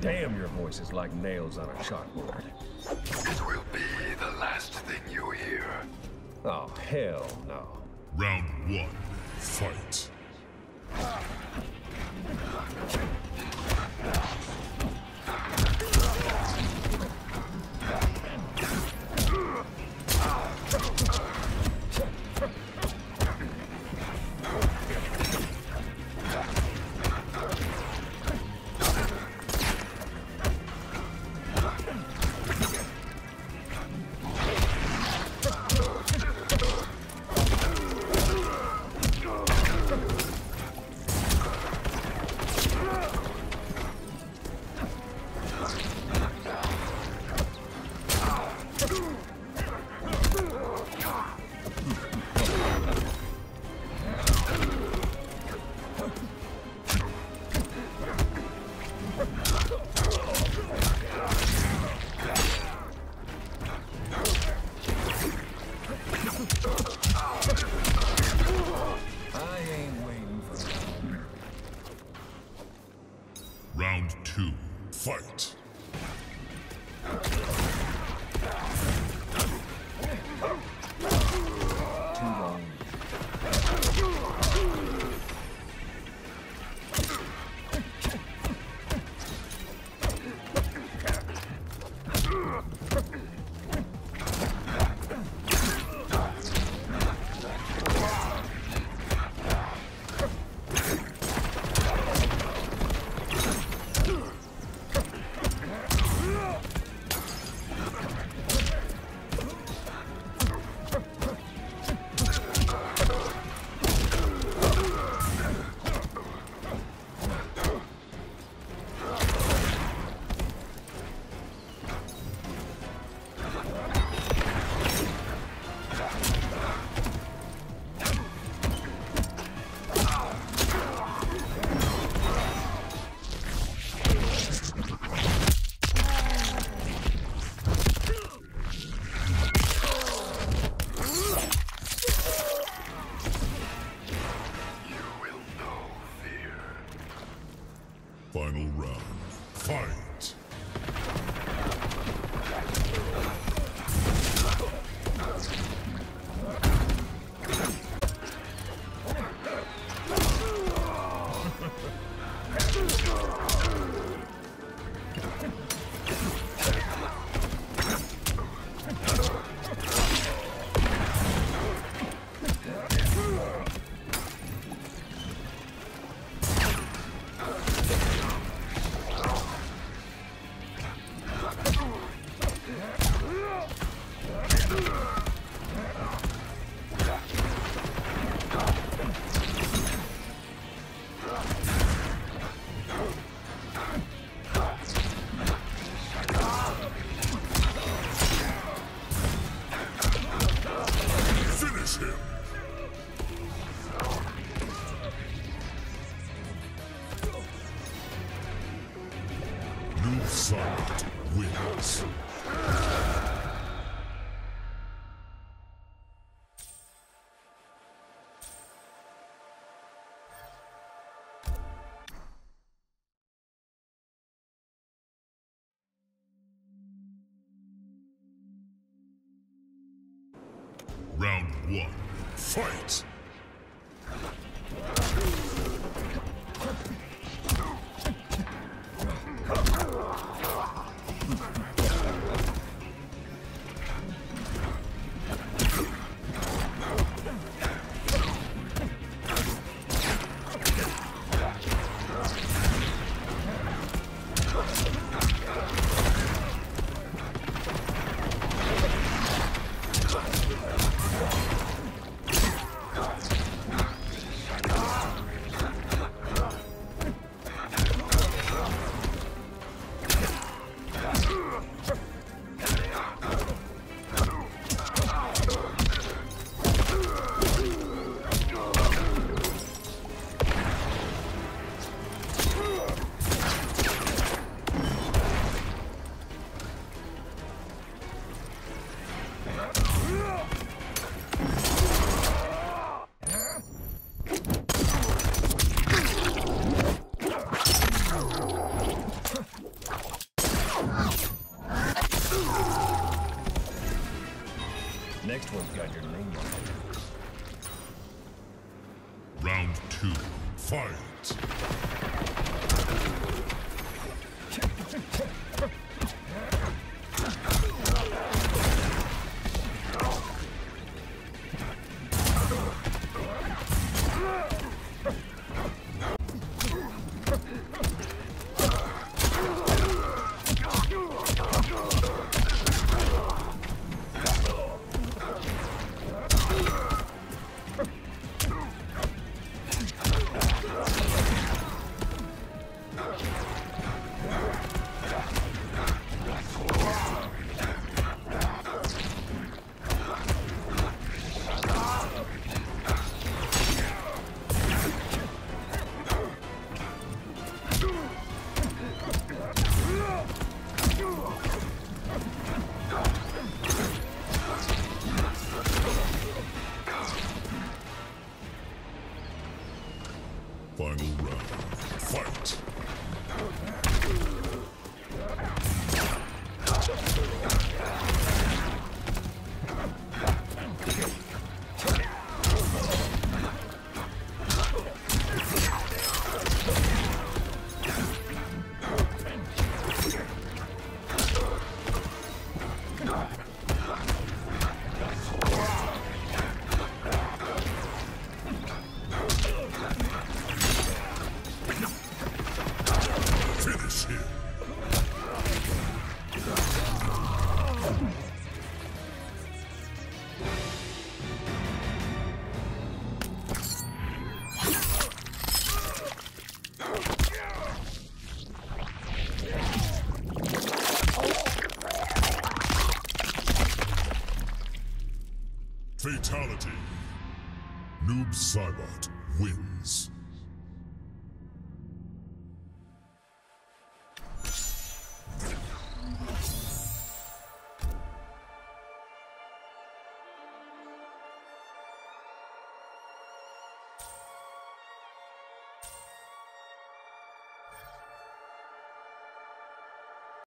Damn, your voice is like nails on a chalkboard. It will be the last thing you hear. Oh, hell no. Round one, fight. Noob Saibot wins. Round one, fight! Fight! Final round. Fatality. Noob Saibot wins.